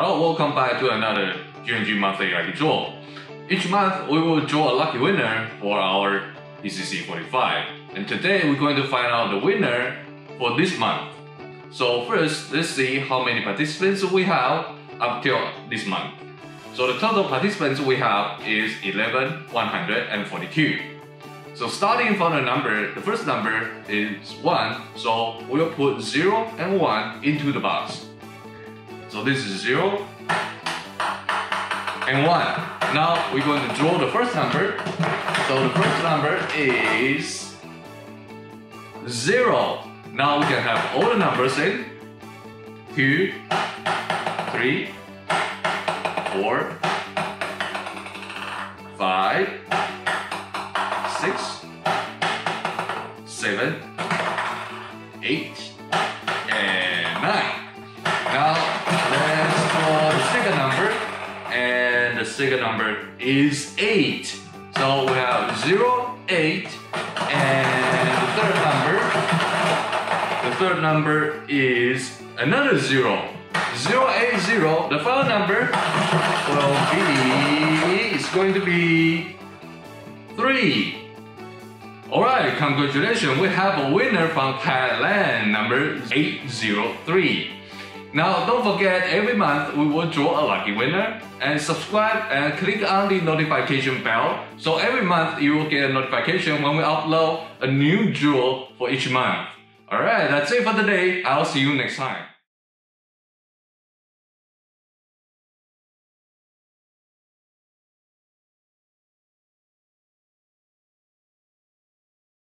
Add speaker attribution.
Speaker 1: Hello, welcome back to another G&G monthly lucky draw. Each month we will draw a lucky winner for our ECC 45. And today we're going to find out the winner for this month. So first, let's see how many participants we have up till this month. So the total participants we have is 11,142. So starting from the number, the first number is 1, so we'll put 0 and 1 into the box. So this is 0 and 1. Now we're going to draw the first number. So the first number is 0. Now we can have all the numbers in 2, 3, 4, 5, six, seven, eight, the second number is eight. So we have zero, eight, and the third number. The third number is another zero. Zero, eight, zero. The final number will be. It's going to be three. Alright, congratulations, we have a winner from Thailand, number 803. Now, don't forget, every month we will draw a lucky winner and subscribe and click on the notification bell. So every month you will get a notification when we upload a new draw for each month. Alright, that's it for today. I'll see you next time.